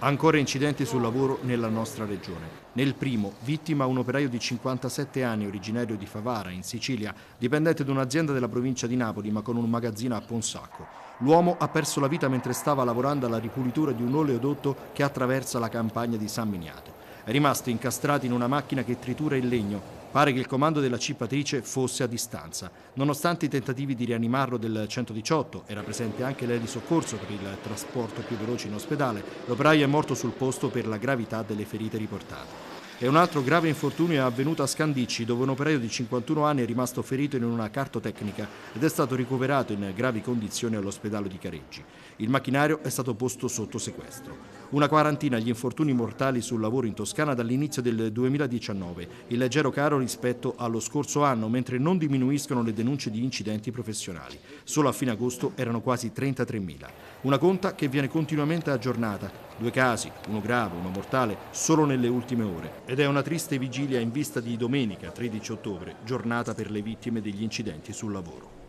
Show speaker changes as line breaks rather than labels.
Ancora incidenti sul lavoro nella nostra regione. Nel primo, vittima un operaio di 57 anni originario di Favara, in Sicilia, dipendente di un'azienda della provincia di Napoli ma con un magazzino a Ponsacco. L'uomo ha perso la vita mentre stava lavorando alla ripulitura di un oleodotto che attraversa la campagna di San Miniato. È rimasto incastrato in una macchina che tritura il legno. Pare che il comando della cipatrice fosse a distanza. Nonostante i tentativi di rianimarlo del 118, era presente anche lei di soccorso per il trasporto più veloce in ospedale, l'operaio è morto sul posto per la gravità delle ferite riportate. E un altro grave infortunio è avvenuto a Scandicci, dove un operaio di 51 anni è rimasto ferito in una cartotecnica ed è stato ricoverato in gravi condizioni all'ospedale di Careggi. Il macchinario è stato posto sotto sequestro. Una quarantina gli infortuni mortali sul lavoro in Toscana dall'inizio del 2019, il leggero caro rispetto allo scorso anno, mentre non diminuiscono le denunce di incidenti professionali. Solo a fine agosto erano quasi 33.000. Una conta che viene continuamente aggiornata. Due casi, uno grave, uno mortale, solo nelle ultime ore. Ed è una triste vigilia in vista di domenica 13 ottobre, giornata per le vittime degli incidenti sul lavoro.